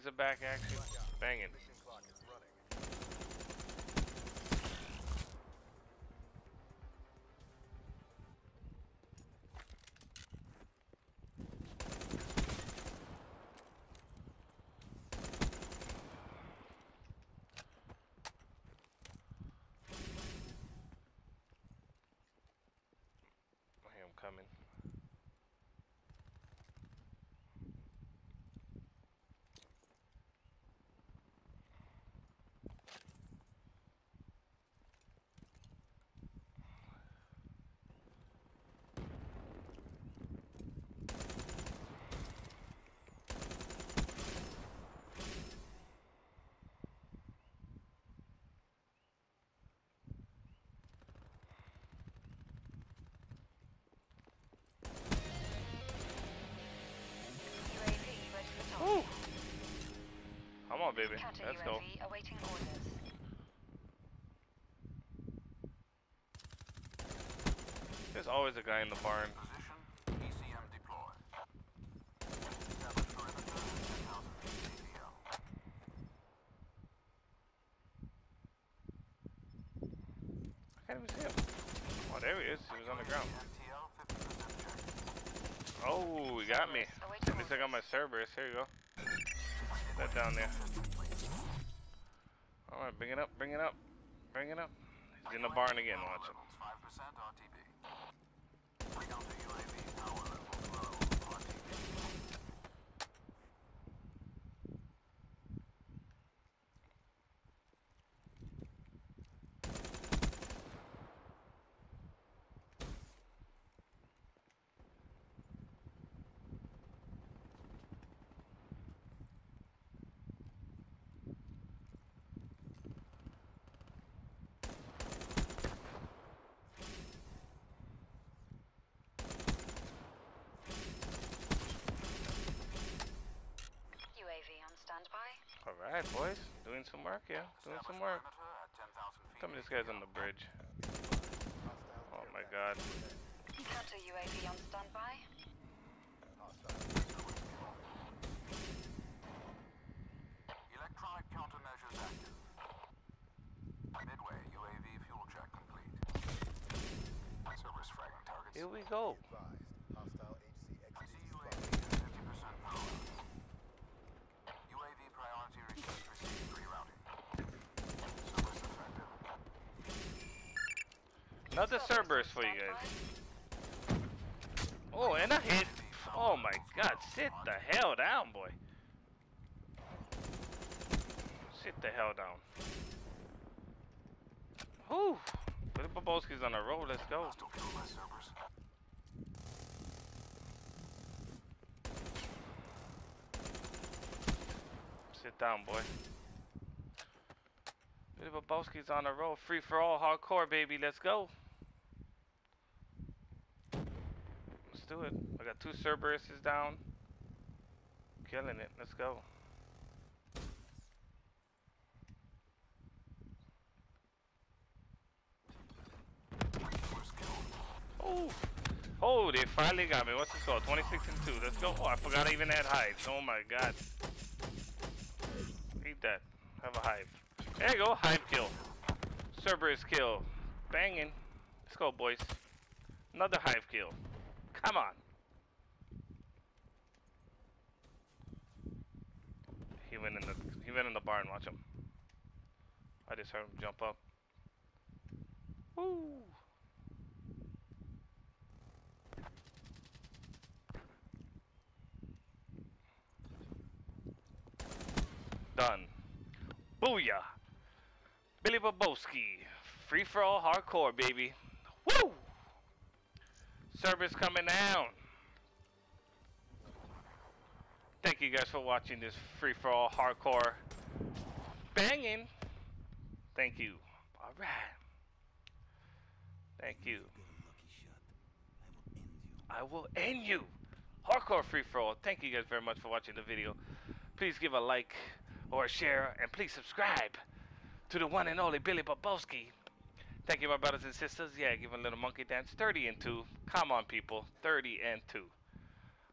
Razorback action. Banging. I hear coming. Baby. Counter Let's go. Awaiting orders. There's always a guy in the barn. Position, ECM deployed. Established perimeter at 10,000 feet ATL. I can't even see him. Oh, there he is. He was on the ground. NTL 50% check. Oh, he got me. At least I got my Cerberus. Here you go. Put that down there. Bring it up, bring it up. Bring it up. He's in the barn again, watch him. 5% RTB. UAV power level low RTB. UAV on standby. Alright, boys. Doing some work, yeah. Doing some work. perimeter at 10,000 feet Tell me this guy's on the bridge. Oh my package god. ahead. Counter UAV on standby. Electronic countermeasures active. Midway, UAV fuel check complete. Cerberus fragging targets. Here we go. Another Cerberus for you guys. Oh, and a hit. Oh my god. Sit the hell down, boy. Sit the hell down. Whew. Billy Bowboski's on a roll. Let's go. Sit down, boy. Billy Bowboski's on a roll. Free for all, hardcore, baby. Let's go. Let's do it. I got two Cerberuses down. Killing it. Let's go. Oh, oh, they finally got me. What's the score? 26 and 2. Let's go. Oh, I forgot I even had hives. Oh my god. Eat that. Have a hive. There you go. Hive kill. Cerberus kill. Banging. Let's go, boys. Another hive kill. Come on. He went in the he went in the barn. Watch him. I just heard him jump up. Woo. Done. Booyah! Billy Bowboski. Free for all hardcore, baby. Service coming down. Thank you guys for watching this free for all hardcore banging. Thank you. All right. Thank you. I will end you. Hardcore free for all. Thank you guys very much for watching the video. Please give a like or a share and please subscribe to the one and only Billy Bowboski. Thank you, my brothers and sisters. Yeah, give a little monkey dance. 30 and 2. Come on, people. 30 and 2.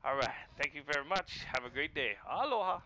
All right. Thank you very much. Have a great day. Aloha.